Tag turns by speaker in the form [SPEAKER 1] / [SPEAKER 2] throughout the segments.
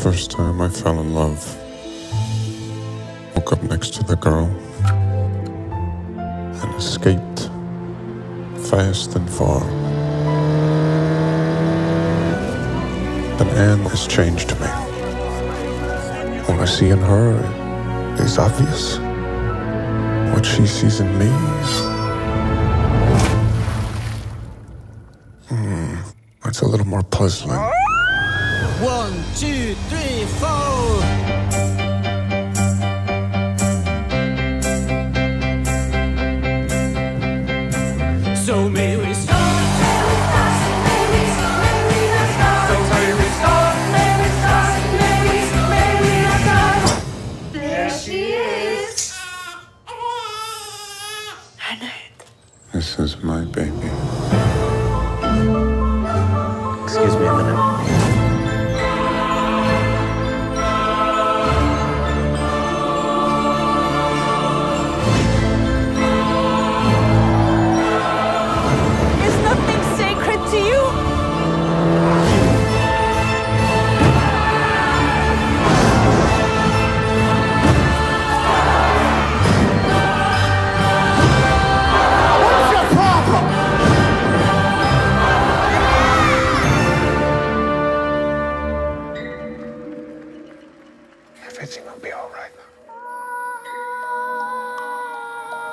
[SPEAKER 1] first time I fell in love. Woke up next to the girl and escaped fast and far. But Anne has changed me. What I see in her is obvious. What she sees in me. Hmm, it's a little more puzzling.
[SPEAKER 2] One, two, three, four. So may we start. May we start
[SPEAKER 3] may we start
[SPEAKER 1] So may we start.
[SPEAKER 2] May we have time.
[SPEAKER 3] There she is. I know it. This is my baby.
[SPEAKER 1] everything will be alright.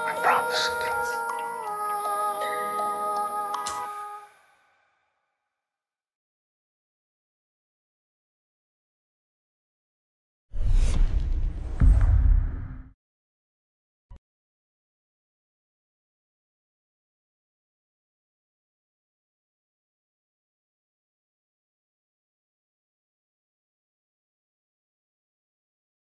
[SPEAKER 1] I promise, Sandra.